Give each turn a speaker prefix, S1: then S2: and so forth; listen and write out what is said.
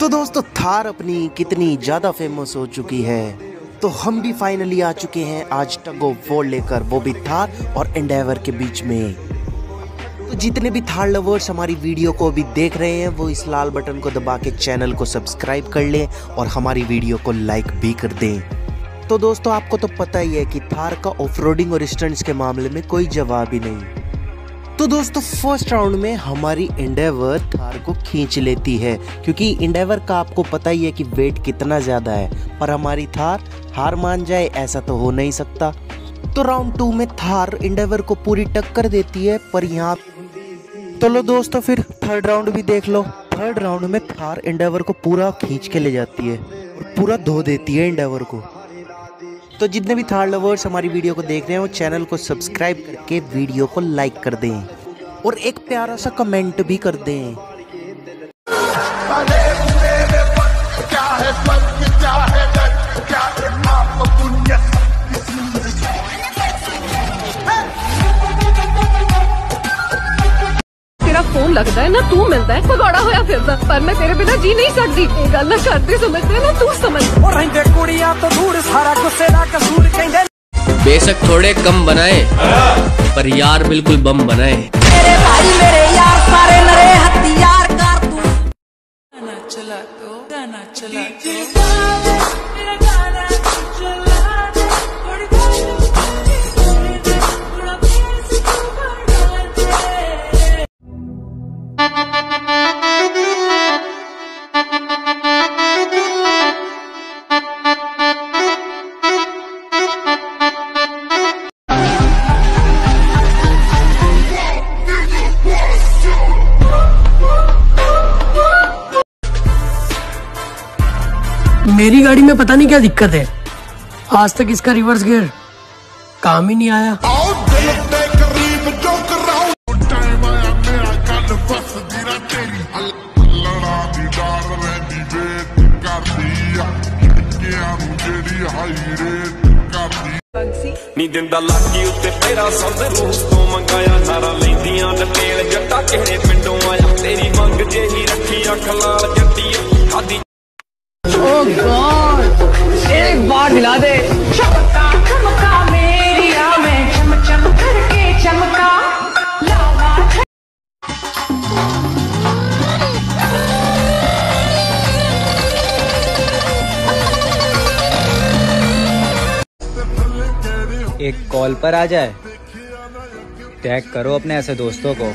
S1: तो दोस्तों, थार अपनी कितनी ज़्यादा फ़ेमस हो चुकी है। तो हम भी फाइनली आ चुके हैं। आज टगो वॉर लेकर, वो भी थार और एंडेवर के बीच में। तो जितने भी थार लवर्स हमारी वीडियो को अभी देख रहे हैं, वो इस लाल बटन को दबा के चैनल को सब्सक्राइब कर लें और हमारी वीडियो को लाइक भी कर दें। तो दोस्तों, आपको तो पता ही है कि थार का ऑफ़ और स्टंट्स के मामले में कोई जवाब ही नहीं। तो दोस्तों फ़र्स्ट राउंड में हमारी इंडेवर थार को खींच लेती है, क्योंकि इंडेवर का आपको पता ही है कि वेट कितना ज़्यादा है, पर हमारी थार, हार मान जाए, ऐसा तो हो नहीं सकता। तो राउंड टू में थार इंडेवर को पूरी टक्कर देती है, पर यहाँ तो लो दोस्तों, फिर थर्ड राउंड भी देख लो। थर्ड राउंड में थार इंडेवर को पूरा खींच के ले जाती है, और पूरा धो देती है इंडेवर को। तो जितने भी थार लवर्स हमारी वीडियो को देख रहे हैं, वो चैनल को सब्सक्राइब करके वीडियो को लाइक कर दें। और एक प्यारा सा कमेंट भी कर दें।
S2: फ़ोन लगता है ना तू मिलता है भगौड़ा होया फिर पर मैं तेरे बिना जी नहीं सकती गल ना करते समझते ना तू समझ।
S3: और रहंदे कुड़िया तो दूर सारा गुस्से का कसूर कहंदे
S4: बेशक थोड़े कम बनाए। पर यार बिल्कुल बम बनाए।
S5: मेरे भाई मेरे यार सारे नरे हथियार कर तू
S6: गाना चला तो गाना चला तो गाना चला
S3: मेरी गाड़ी में पता नहीं क्या दिक्कत है आज तक इसका रिवर्स गियर काम ही नहीं आया
S7: ਆਓ ਦਿਲ ਦੇ ਕਰੀਬ ਜੋ ਕਰਾਉ ਟਾਈਮ ਆਇਆ ਮੇਰਾ ਗੱਲ ਵਸਦੀ ਨਾ ਤੇਰੀ ਲੜਾ ਦੀ ਡਾਰ ਰਹਿੰਦੀ ਵੇਟ ਕਰਦੀ ਆ ਖਿੜਕੀਆਂ ਨੂੰ ਜਿਹੜੀ ਹਾਈ ਰੇਟ ਕਰਦੀ
S8: ਨੀ ਦਿੰਦਾ ਲਾਗੀ ਉੱਤੇ ਤੇਰਾ ਸੰਦ ਰੂਸ ਤੋਂ ਮੰਗਾਇਆ ਨਾਰਾ ਲੈਂਦੀਆਂ ਡਟੇਲ ਜੱਟਾ ਕਿਹੜੇ ਪਿੰਡੋਂ ਆਇਆ ਤੇਰੀ ਮੰਗ ਜਿਹੀ ਰੱਖੀ ਅੱਖ ਲਾਲ
S9: एक कॉल पर आ जाए। टैग करो अपने ऐसे दोस्तों को।